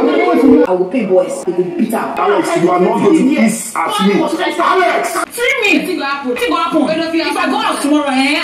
I will pay boys. They will beat out. Alex, you are not going to piss at me. Alex! Free me. Wetin go happen? Wetin go happen? If I go out tomorrow, eh?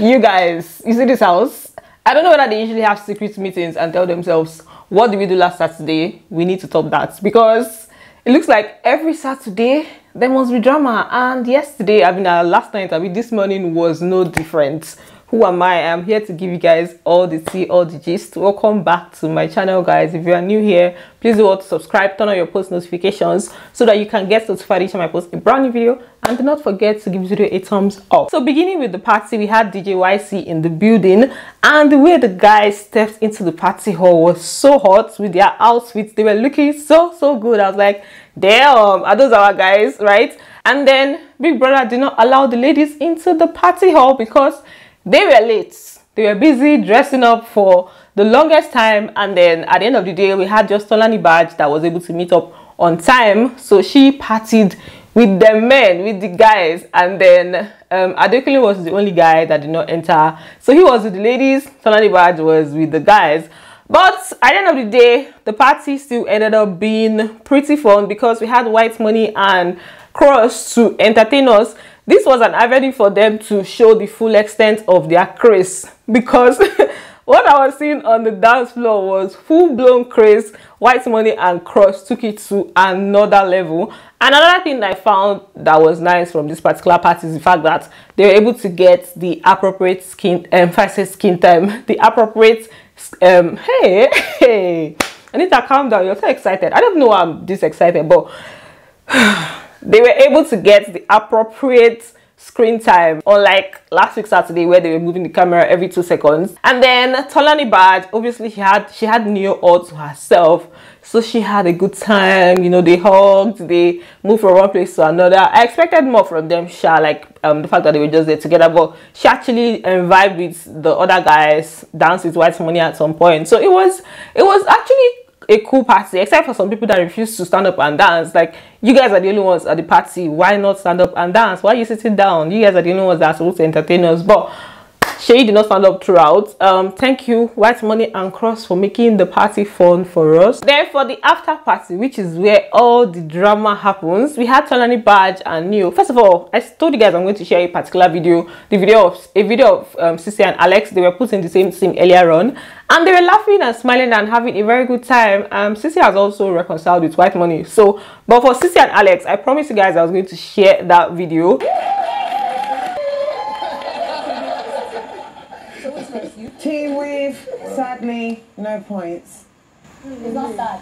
you guys, you see this house? I don't know whether they usually have secret meetings and tell themselves, what did we do last Saturday? We need to top that because it looks like every Saturday there must be drama. And yesterday, I mean, uh, last night, I mean, this morning was no different. Who am i? I'm here to give you guys all the tea all the gist. Welcome back to my channel guys. If you are new here please do to subscribe turn on your post notifications so that you can get notified each time i post a brand new video and do not forget to give this video a thumbs up so beginning with the party we had dj yc in the building and the way the guys stepped into the party hall was so hot with their outfits they were looking so so good i was like damn are those our guys right and then big brother did not allow the ladies into the party hall because they were late. They were busy dressing up for the longest time and then at the end of the day we had just Tolani Baj that was able to meet up on time. So she partied with the men, with the guys and then um, Adekunle was the only guy that did not enter. So he was with the ladies, Tolani Baj was with the guys. But at the end of the day, the party still ended up being pretty fun because we had Whitemoney and Cross to entertain us this was an avenue for them to show the full extent of their craze because what I was seeing on the dance floor was full-blown craze. Whitemoney and Cross took it to another level. And another thing I found that was nice from this particular party is the fact that they were able to get the appropriate skin, emphasis skin time, the appropriate, um, hey, hey, Anita, calm down. You're so excited. I don't know why I'm this excited, but they were able to get the appropriate screen time unlike last week saturday where they were moving the camera every two seconds. And then tolani baj obviously she had she had neo all to herself. So she had a good time you know they hugged they moved from one place to another. I expected more from them sha like um the fact that they were just there together. But she actually um, vibed with the other guys danced with whitemoney at some point. So it was it was actually a cool party except for some people that refuse to stand up and dance. Like you guys are the only ones at the party. Why not stand up and dance? Why are you sitting down? You guys are the only ones that are supposed to entertain us. But Shay did not stand up throughout. Um, thank you, Whitemoney and Cross, for making the party fun for us. Then for the after party, which is where all the drama happens, we had Tolani Baj and Neo. First of all, I told you guys I'm going to share a particular video, the video of a video of um, CeeC and Alex. They were put in the same scene earlier on, and they were laughing and smiling and having a very good time. Um, CeeC has also reconciled with Whitemoney. So, but for CeeC and Alex, I promised you guys I was going to share that video. Team Weave, sadly, no points. It's not sad.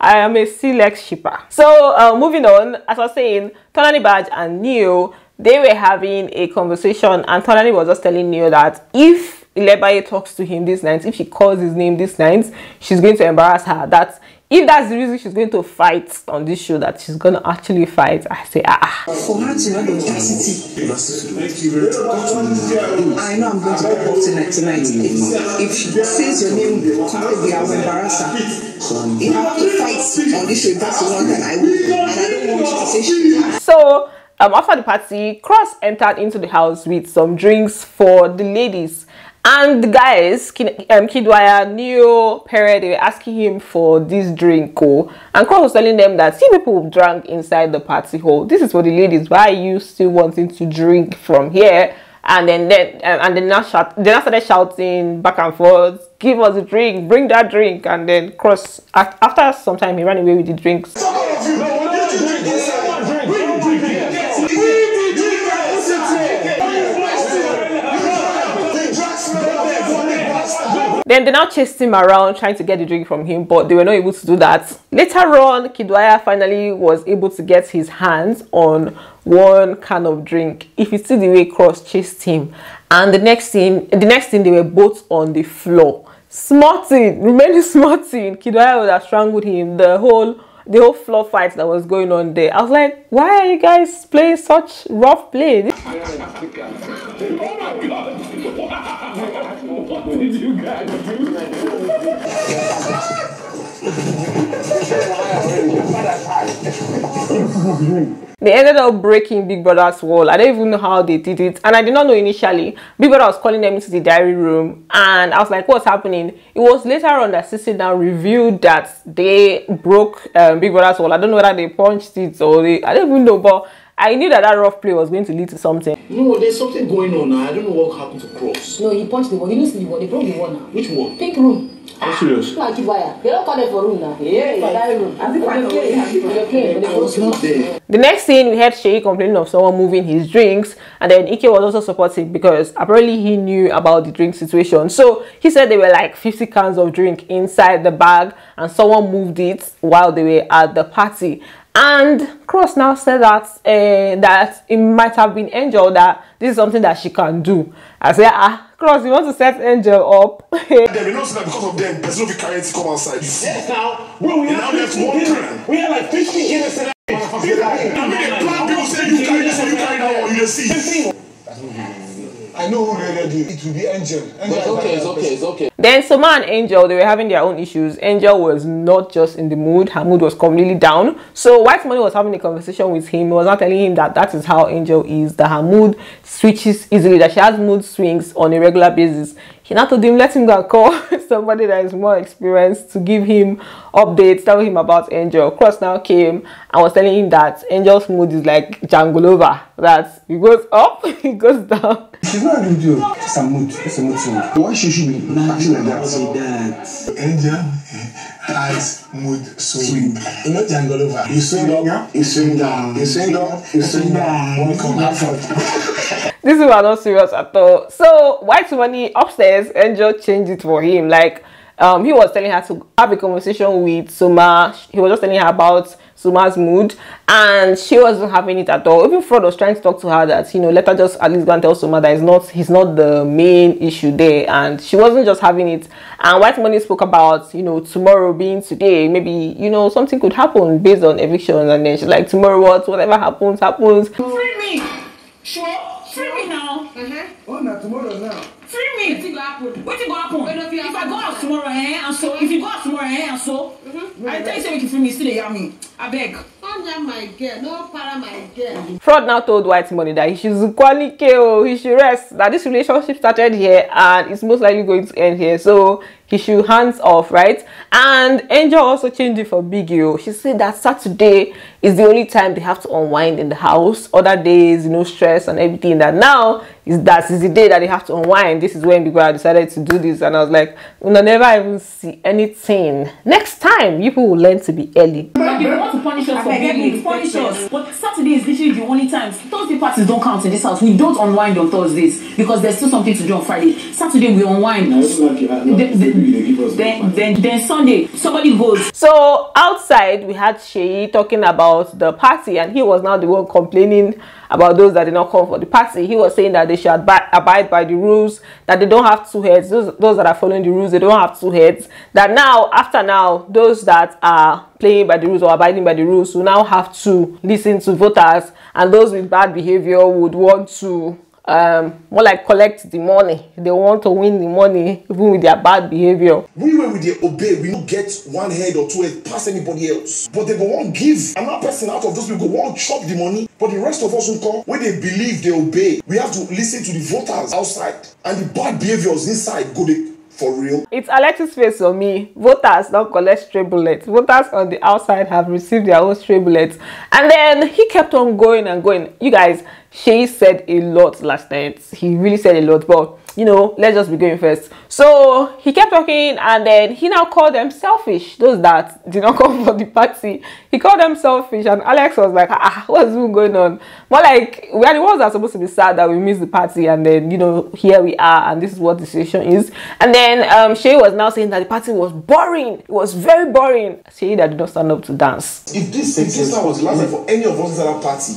I am a select shipper. So uh, moving on, as I was saying, Tolani Baj and Neo, they were having a conversation and Tolani was just telling Neo that if Ilebaye talks to him this night, if she calls his name this night, she's going to embarrass her. That if that's the reason she's going to fight on this show, that she's going to actually fight, I say, ah. For her to have the audacity, I know I'm going to get off tonight. tonight. If, if she says your name completely, I will embarrass her. If I have to fight on this show, that's the one that I will. And I don't want you to say she. So, um, after the party, Cross entered into the house with some drinks for the ladies. And guys, um, Kiddwaya, Neo, Pere, they were asking him for this drink. Oh, and Cross was telling them that see people drank inside the party hall. This is for the ladies. Why are you still wanting to drink from here? And then, then um, and then now shout, then I started shouting back and forth, give us a drink, bring that drink. And then Cross, after some time, he ran away with the drinks. Then they now chased him around trying to get the drink from him, but they were not able to do that. Later on, Kiddwaya finally was able to get his hands on one can of drink. If you see the way Cross chased him, and the next thing, the next thing they were both on the floor. Smarting, remaining smarting. Kiddwaya would have strangled him. The whole the whole floor fight that was going on there. I was like, why are you guys playing such rough play? Did you guys do? They ended up breaking Big Brother's wall. I don't even know how they did it. And I did not know initially. Big Brother was calling them into the diary room. And I was like, what's happening? It was later on that CeeC now revealed that they broke um, Big Brother's wall. I don't know whether they punched it or they... I don't even know. But I knew that that rough play was going to lead to something. No, there's something going on now. I don't know what happened to Cross. No, he punched the wall. You didn't see the wall. They broke the wall now. Which one? Pink room. Are you serious? Like Kibaya. They don't call them for room now. Yeah, for that room. I think I playing. I was not there. The next scene, we heard Shay complaining of someone moving his drinks, and then Ike was also supportive because apparently he knew about the drink situation. So he said there were like 50 cans of drink inside the bag, and someone moved it while they were at the party. And Cross now said that uh, that it might have been Angel that this is something that she can do. I said, ah, Cross, you want to set Angel up? Then we know say that because of them, there's no fit carry it come outside. You see? Yes, now, bro, we You have now left 50 one Guinness. We have like 50 Guinness in that. I mean, they plan people say you carry this one, you carry that one, you dey see. I know who raided you. It will be Angel. Angel It's is okay, it's okay, it's okay. Then Soma and Angel, they were having their own issues. Angel was not just in the mood, her mood was completely down. So Whitemoney was having a conversation with him. He was not telling him that that is how Angel is, that her mood switches easily, that she has mood swings on a regular basis. He now told him, let him go and call somebody that is more experienced to give him updates, tell him about Angel. Cross now came and was telling him that Angel's mood is like Jangolova, that he goes up, he goes down. She's not a video. It's a mood. It's a mood thing. Why should she be acting like that? Angel has mood swing. You know Django Lover. You swing up, you swing down. You swing up, you swing down. When you come back from This was not serious at all. So Whitemoney upstairs, Angel changed it for him. Like um, he was telling her to have a conversation with Soma. He was just telling her about Soma's mood, and she wasn't having it at all. Even Frodd was trying to talk to her that you know let her just at least go and tell Soma that it's not he's not the main issue there, and she wasn't just having it. And Whitemoney spoke about you know tomorrow being today. Maybe you know something could happen based on evictions, and then she's like tomorrow what whatever happens happens. Free me. Sure. Free me now. Oh, now tomorrow now. Free me. Wetin go happen? Wetin go happen? If I go out tomorrow, eh, and so if you go out tomorrow, eh, and so Mm-hmm. I tell you say make you free me, still dey yarn me. Abeg. Calm down, my girl. No para, my girl. Frodd now told Whitemoney that he should quality oh, he should rest, that this relationship started here and it's most likely going to end here. So he should hands off, right? And Angel also changed it for Biggie. oh. She said that Saturday is the only time they have to unwind in the house. Other days, you know, stress and everything. That now is that is the day that they have to unwind. This is when Big Brother decided to do this, and I was like, we'll never even see anything. Next time, people will learn to be early. Like you want to punish us for being late, punish us. But Saturday is literally the only time. Thursday parties don't count in this house. We don't unwind on Thursdays because there's still something to do on Friday. Saturday we unwind. I don't like it. I don't Then, like it. They give us then, then, then Sunday somebody goes. So outside, we had Shay talking about the party, and he was now the one complaining about those that did not come for the party. He was saying that they should abide, abide by the rules, that they don't have two heads. Those, those that are following the rules, they don't have two heads. That now, after now, those that are playing by the rules or abiding by the rules will now have to listen to voters, and those with bad behavior would want to um more like collect the money. They want to win the money even with their bad behavior. We wey we obey, we no get one head or two head pass anybody else. But they go wan give. Another person out of those people go wan chop the money. But the rest of us who come, wey dey believe dey obey, we have to listen to the voters outside. And the bad behaviours inside go dey for real. It's Alexis face on me. Voters don't collect stray bullets. Voters on the outside have received their own stray bullets. And then he kept on going and going. You guys, she said a lot last night. He really said a lot. But, you know, let's just be going first. So he kept talking and then he now called them selfish. Those that did not come for the party. He called them selfish. And Alex was like, ah, what's even going on? More like, we are the ones that are supposed to be sad that we missed the party. And then, you know, here we are. And this is what the situation is. And then um, Shay was now saying that the party was boring. It was very boring. Shay that did not stand up to dance. If this sister was the last for any of us at that party,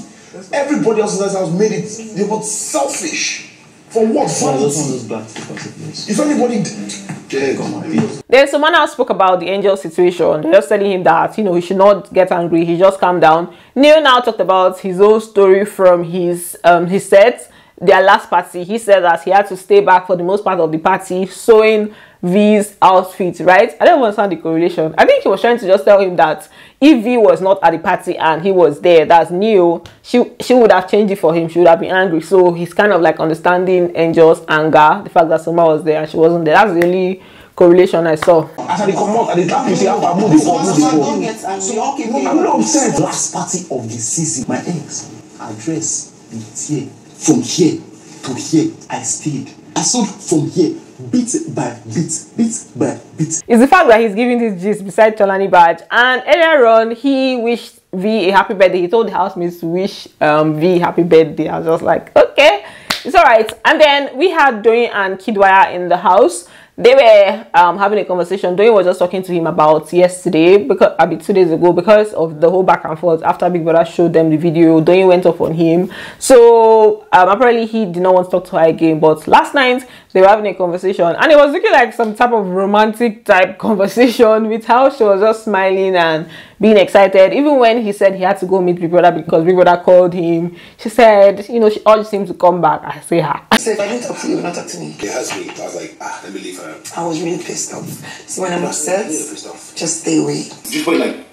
everybody else in that house made it. They were selfish. For what? Vanity. If anybody dead, Then someone else spoke about the angel situation. They're just telling him that, you know, he should not get angry. He just calm down. Neo now talked about his own story from his um his set, their last party. He said that he had to stay back for the most part of the party, sewing V's outfit, right? I don't understand the correlation. I think he was trying to just tell him that if V was not at the party and he was there, that's new, she she would have changed it for him. She would have been angry. So he's kind of like understanding Angel's anger, the fact that Soma was there and she wasn't there. That's the only correlation I saw. As I come out, I dey tap you can I'm not upset. Last party of the season, my ex address the here from here to here. I stayed. I saw from here bit by bit, bit by bit. It's the fact that he's giving this gist beside Tolani Baj. And earlier on, he wished V a happy birthday. He told the housemates to wish um, V happy birthday. I was just like, okay, it's all right. And then we had Doyin and Kiddwaya in the house. They were um, having a conversation. Doyin was just talking to him about yesterday, because I mean two days ago, because of the whole back and forth after Big Brother showed them the video. Doyin went off on him. So um, apparently he did not want to talk to her again. But last night they were having a conversation, and it was looking like some type of romantic type conversation with how she was just smiling and being excited. Even when he said he had to go meet Big Brother because Big Brother called him, she said, you know, she always seems to come back. I say her. I said, if I didn't talk to you, you not talk to me. It has me. I was like, ah, let me leave her. I was really pissed off. See, when I'm upset, Really just stay away. Just wait like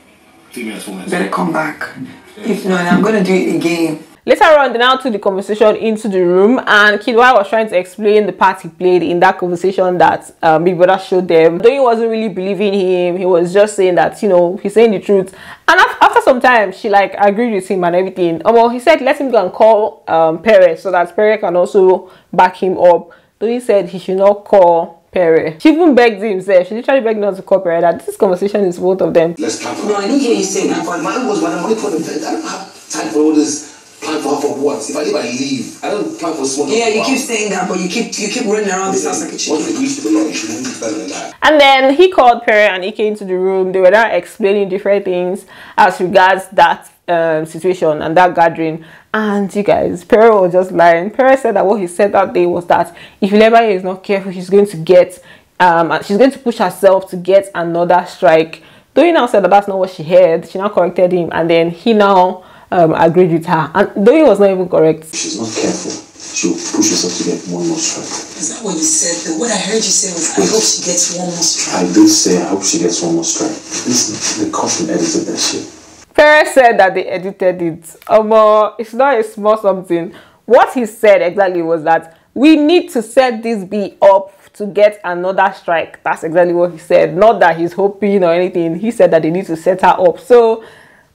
three minutes, four minutes. Better come back. If not, I'm gonna do it again. Later on, they now took the conversation into the room, and Kidwa was trying to explain the part he played in that conversation that um, Big Brother showed them. Though he wasn't really believing him, he was just saying that you know he's saying the truth. And af- after some time, she like agreed with him and everything. Um, well, he said let him go and call um Perez so that Perez can also back him up. Though he said he should not call Perez. She even begged him, say she literally begged not to call Perez. That this conversation is both of them. Let's plan No, I didn't hear you say that. Mine was I'm only for the I don't have time for all this plan for for what. If I leave, I leave. I don't plan for small. Yeah, you keep saying that, but you keep you keep running around this house like a Once chicken. it the law, you should move better than that. And then he called Perry and he came into the room. They were now explaining different things as regards that um, situation and that gathering. And you guys, Perry was just lying. Perry said that what he said that day was that if Ilebaye is not careful, she's going to get, um, she's going to push herself to get another strike. Though he now said that that's not what she heard, she now corrected him, and then he now um, agreed with her. And though he was not even correct. She's not careful. She'll push herself to get one more strike. Is that what you said? The what I heard you say was, I hope she gets one more strike. I did say I hope she gets one more strike. Listen, the costume edited that shit. Perez said that they edited it. Um, it's not a small something. What he said exactly was that we need to set this B up to get another strike. That's exactly what he said. Not that he's hoping or anything. He said that they need to set her up. So,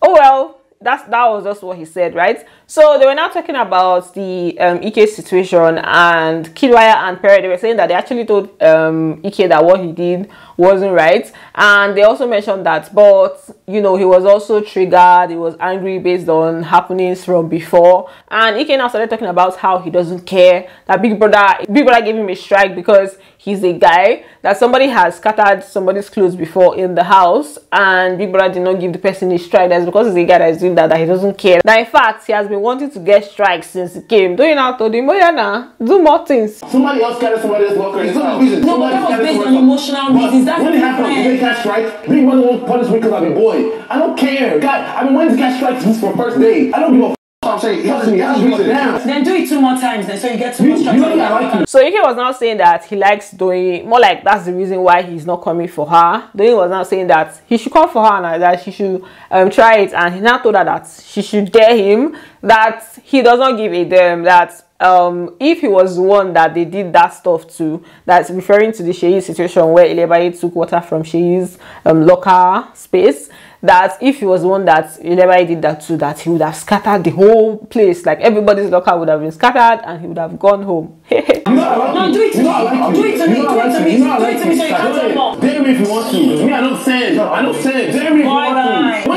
oh well, that's that was just what he said, right? So they were now talking about the um, Ike situation and Kiddwaya and Perry. They were saying that they actually told um, Ike that what he did wasn't right, and they also mentioned that, but you know, he was also triggered. He was angry based on happenings from before, and Ike now started talking about how he doesn't care that Big Brother, Big Brother gave him a strike because he's a guy that somebody has scattered somebody's clothes before in the house, and Big Brother did not give the person a strike. That's because he's a guy that is doing that, that he doesn't care. That in fact, he has been wanting to get strikes since he came. Don't you know? Told him, oh yeah, nah, do more things. Somebody else carried somebody else walker. It's not the reason. No, but Somebody that was carried based on emotional reasons. That's when it happens, you different. get cash strike. Big money won't punish me because I'm a boy. I don't care. God, I've been waiting to catch strikes since for first day. I don't give a f- I'm saying. It has to be. It has to be down. Then do it two more times, then so you get two You, more you know like you. So Ike was now saying that he likes doing more like that's the reason why he's not coming for her. Doyin was now saying that he should come for her and that she should um try it and he now told her that she should dare him that he does not give a damn that um if he was the one that they did that stuff to that's referring to the Seyi situation where Ilebaye took water from Seyi's um locker space that if he was the one that Ilebaye did that to that he would have scattered the whole place like everybody's locker would have been scattered and he would have gone home You know I like No, you. do it to You know me. I like Do you. it to me. You know Do I it to like me. you. You know I Do it like to me so you can't Go ahead. talk more. Dare me if you want to. Me, I don't send. I don't send. Dare me if you Why want not? to.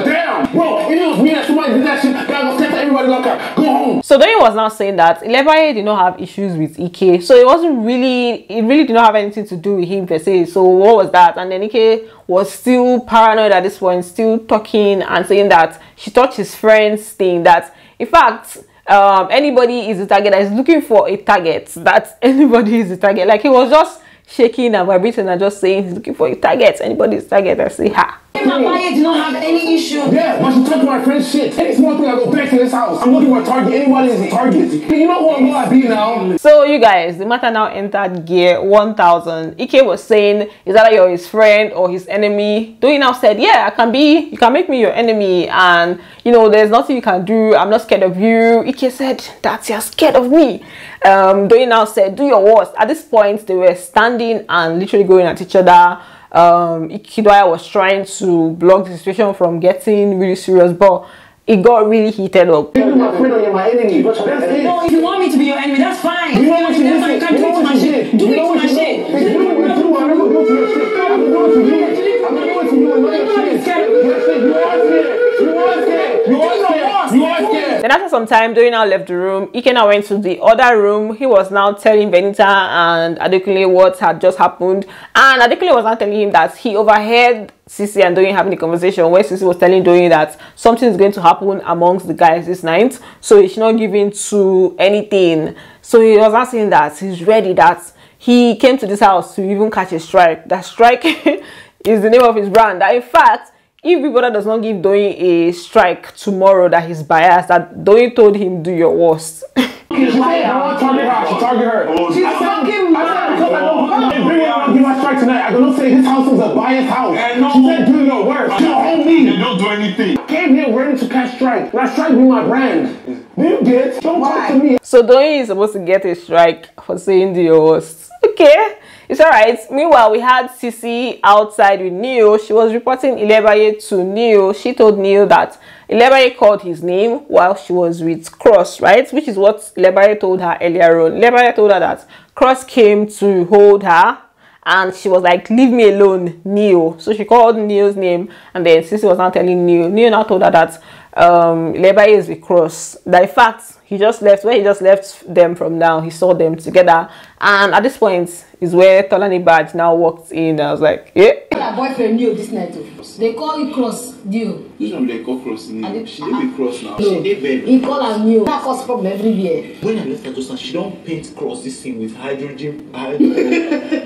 A damn. Bro, was somebody did that shit, scatter everybody. Go home. So Doyin was now saying that Ilebaye did not have issues with Ike, so it wasn't really, it really did not have anything to do with him per se. So what was that? And then Ike was still paranoid at this point, still talking and saying that she thought his friends thing that, in fact, um, anybody is a target that is looking for a target. That anybody is a target. Like he was just shaking and vibrating and just saying he's looking for a target. Anybody is target. I say ha. Abaye did not have any issue. Yeah, but she talked to my friend's shit. Any small thing, I go back to this house. I'm looking for a target. Anybody is a target. You know who I'm gonna be now. So you guys, the matter now entered gear 1000. Ike was saying, is that you're his friend or his enemy? Doyin now said, yeah, I can be, you can make me your enemy and you know, there's nothing you can do. I'm not scared of you. Ike said, that's you're scared of me. Um, Doyi now said, do your worst. At this point, they were standing and literally going at each other. Um, Kiddwaya was trying to block the situation from getting really serious, but it got really heated up. You're my friend or you're my enemy. That's it. No, if you want me to be your enemy, that's fine. You know what she did? You can You do know it to my shit. Do it to my shit. did? You know what you do? I'm not gonna do to your shit. I'm gonna do it to you. I'm gonna do it to you and not your shit. Your shit. You are scared. You are scared. You are scared. You are scared. Then after some time, Doyi now left the room. Ike now went to the other room. He was now telling Venita and Adekunle what had just happened. And Adekunle was now telling him that he overheard CeeC and Doyin having a conversation where CeeC was telling Doyin that something is going to happen amongst the guys this night. So he should not give in to anything. So he was not saying that he's ready, that he came to this house to even catch a strike. That strike is the name of his brand. That in fact, if Big Brother does not give Doyin a strike tomorrow that he's biased, that Doyin told him do your worst. She said, I want to target her. She's fucking I don't If Big Brother give her strike tonight, I'm gonna say his house is a biased house. and She said, do your worst. She told me. They don't do anything. I came here ready to catch strike. Now strike be my brand. Do you get? Don't talk to me. So Doyin is supposed to get a strike for saying do your worst. Okay, it's alright. Meanwhile, we had CeeC outside with Neo. She was reporting Ilebaye to Neo. She told Neo that Ilebaye called his name while she was with Cross, right? Which is what Ilebaye told her earlier on. Ilebaye told her that Cross came to hold her and she was like, leave me alone, Neo. So she called Neo's name and then CeeC was now telling Neo. Neo now told her that um Ilebaye is with Cross. That in fact, he just left where he just left them from now he saw them together and at this point is where Tolani Baj now walked in I was like yeah Her boyfriend knew this night. They call it cross deal. This one they call cross And name. it- She dey be cross now. No. She dey very. He call her new. That cause problem everywhere. When I left her just now, she don paint cross this thing with hydrogen, hydrogen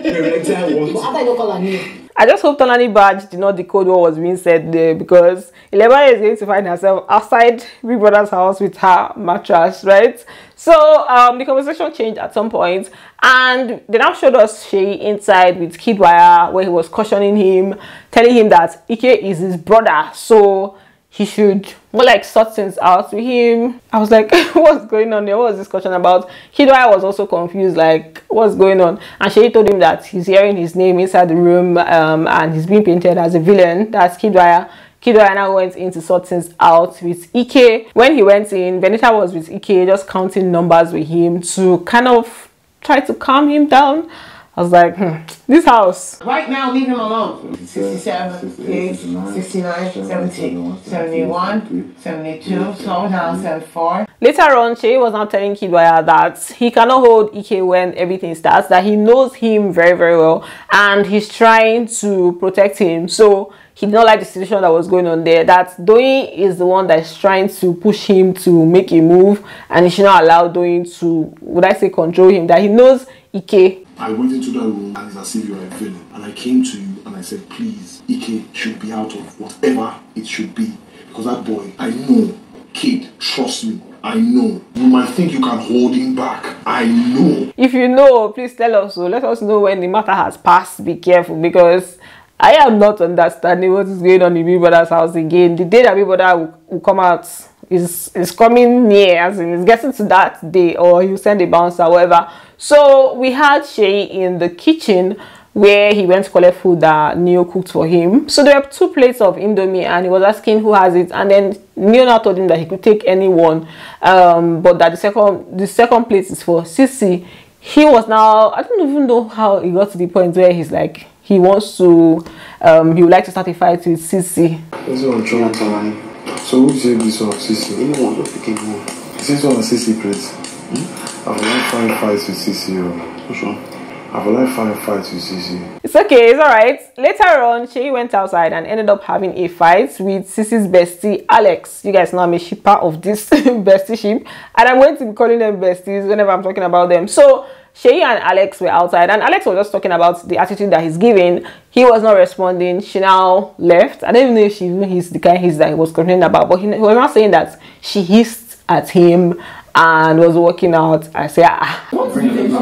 peroxide But after you don't call her new. I just hope Tolani Baj did not decode what was being said there because Ilebaye is going to find herself outside Big Brother's house with her mattress, right? So um, the conversation changed at some point, and they now showed us Shay inside with Kiddwaya, where he was cautioning him, telling him that Ike is his brother, so he should more like sort things out with him. I was like, what's going on here? What was this question about? Kiddwaya was also confused, like, what's going on? And Shay told him that he's hearing his name inside the room um, and he's being painted as a villain. That's Kiddwaya. Kiddwaya now went in to sort things out with Ike. When he went in, Venita was with Ike, just counting numbers with him to kind of try to calm him down. I was like, hmm, this house. Right now, leave him alone. 67, 68, 69, 70, 71, 72, slow down, 74. Later on, Shay was now telling Kiddwaya that he cannot hold Ike when everything starts, that he knows him very, very well, and he's trying to protect him. So he did not like the situation that was going on there. That Doyin is the one that is trying to push him to make a move, and he should not allow Doyin to, would I say, control him. That he knows Ike I went into that room and it's as if you are a villain. And I came to you and I said, please, Ike should be out of whatever it should be. Because that boy, I know, kid, trust me, I know. You might think you can hold him back. I know. if you know please tell us so let us know when the matter has passed be careful because i am not understanding what is going on in big brother's house again the day that big brother will, will come out is is coming near as in it's getting to that day or he'll send a bouncer whatever so we had shay in the kitchen where he went to collect food that Neo cooked for him. So there were two plates of Indomie and he was asking who has it and then Neo now told him that he could take any one um, but that the second the second plate is for CeeC. He was now I don't even know how he got to the point where he's like he wants to um, he would like to start a fight with CeeC. This one trying So who said this one? CeeC? Anyone just pick anyone. Is this one a CeeC plate? I not find fights with oh. For sure. I've a life fine fight with CeeC. It's okay, it's alright. Later on, Shay went outside and ended up having a fight with CeeC's bestie, Alex. You guys know I'm a shipper of this bestie ship, and I'm going to be calling them besties whenever I'm talking about them. So, Shay and Alex were outside, and Alex was just talking about the attitude that he's giving. He was not responding. She now left. I don't even know if she knew he's the kind he's that he was complaining about, but he was not saying that she hissed at him and was working out. I say, ah. What did you take You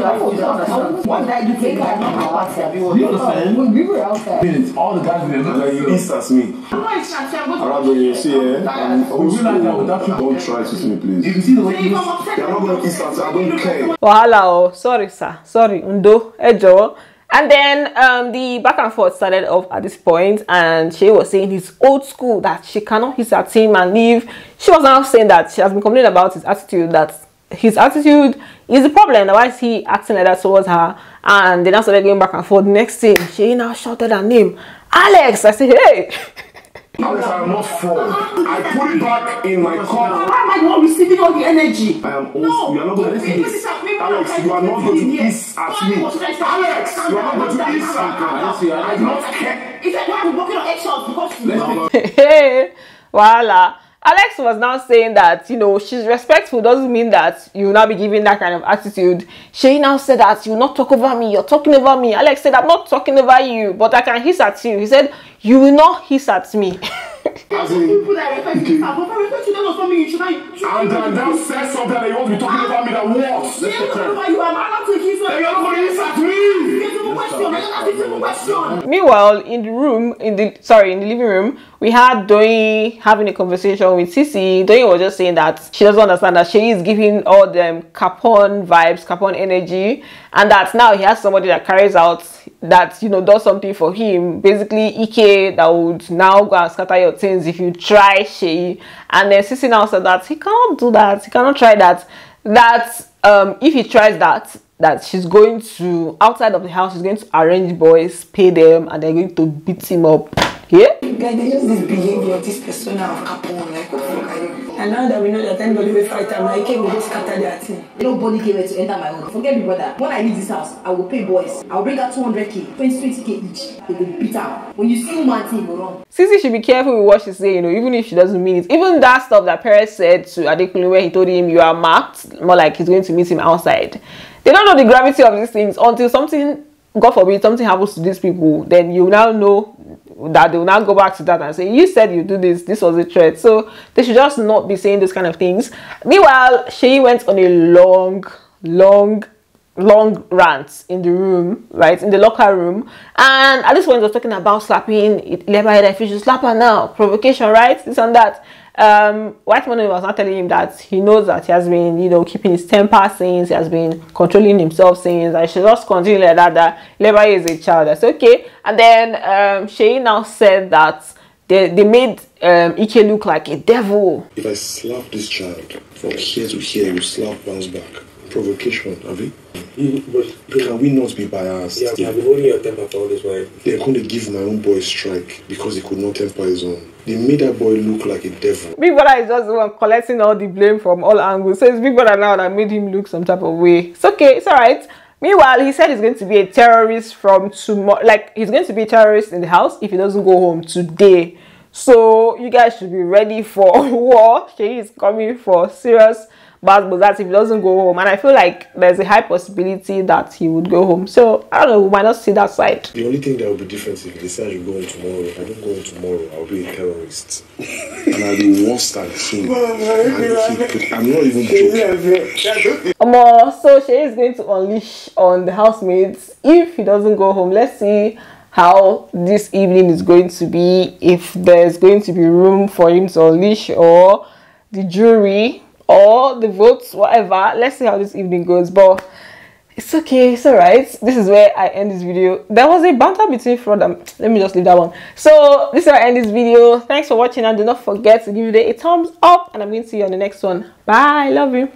understand? We were outside. Minutes, all the guys were like you east as me. Around when you see eh? I'm old We realize that school. without you- Don't try to see me, please. If you see the way you You're not going to east as I don't care. Wahala oh, sorry sir, sorry Undo, Ejo. And then um, the back and forth started off at this point, and she was saying he's old school that she cannot hiss at him and leave. She was now saying that she has been complaining about his attitude, that his attitude is the problem. Why is he acting like that towards her? And they now started going back and forth. Next thing, she now shouted her name, Alex. I said, hey. Alex, I am not fraud. I put it back in my cup. Why am I the one receiving all the energy? I am old school. You are not going to east. Alex, you are not going to east at me. Alex, you are not going to east at me. I do not care. Is that why I'm walking on eggshells because you hey, voila. Alex was now saying that, you know, she's respectful doesn't mean that you will not be giving that kind of attitude. She now said that you will not talk over me, you're talking over me. Alex said, I'm not talking over you, but I can hiss at you. He said, You will not hiss at me. As in, people that respect you, but if I respect you, that does not mean you should not. and then that says something that you want to be talking about me that what? Yeah, I'm talking about you. I'm allowed to kiss you. Then you're not going to east at me. It's a simple question. I just asked a simple question. Meanwhile, in the room, in the sorry, in the living room, we had Doi having a conversation with CeeC. Doi was just saying that she doesn't understand that she is giving all them Capone vibes, Capone energy, and that now he has somebody that carries out that you know does something for him. Basically, Ike that would now go and scatter your things if you try Shay. And then CeeC now said that he cannot do that. He cannot try that. That um, if he tries that, that she's going to outside of the house she's going to arrange boys pay them and they're going to beat him up yeah Guys, they just this behavior, this persona of Capone, like what the fuck are you? And now that we know that anybody will fight them, like, can we just scatter their thing? Nobody came here to enter my home. Forget me, brother. When I leave this house, I will pay boys. I will bring out 200k, 20, 20k each. They will beat her. When you see woman thing, go wrong. CeeC should be careful with what she say you know even if she doesn't mean it even that stuff that Perez said to Adekunle where he told him you are marked more like he's going to meet him outside they don't know the gravity of these things until something God forbid something happens to these people then you now know that they will now go back to that and say you said you do this this was a threat. So they should just not be saying those kind of things. Meanwhile she went on a long long long rant in the room right in the locker room. And at this point was talking about slapping Lebahead if you should slap her now. Provocation right this and that um whitemoney was not telling him that he knows that he has been you know keeping his temper since he has been controlling himself since i should just continue like that that Lebahead is a child that's okay and then um Shay now said that they, they made um Ike look like a devil If I slap this child from here to here, you slap bounce back. Provocation, have you? But can we not be biased? Yeah, I've been holding your temper for all this while. They're going to give my own boy a strike because he could not temper his own. Made that boy look like a devil. Big Brother is just the one collecting all the blame from all angles. So it's Big Brother now that made him look some type of way. It's okay, it's alright. Meanwhile, he said he's going to be a terrorist from tomorrow. Like, he's going to be a terrorist in the house if he doesn't go home today. So, you guys should be ready for war. She is coming for serious bad but that if he doesn't go home. And I feel like there's a high possibility that he would go home. So, I don't know, we might not see that side. The only thing that will be different if they say I should go home tomorrow, if I don't go home tomorrow, I'll be a terrorist. and I'll be worse than him. And he- I'm not even joking. Omo, so she is going to unleash on the housemates if he doesn't go home. Let's see how this evening is going to be. If there's going to be room for him to unleash, or the jury, or the votes, whatever. Let's see how this evening goes. But it's okay, it's alright. This is where I end this video. There was a banter between Frodd and let me just leave that one. So this is where I end this video. Thanks for watching and do not forget to give it a thumbs up and I'm going to see you on the next one. Bye, love you.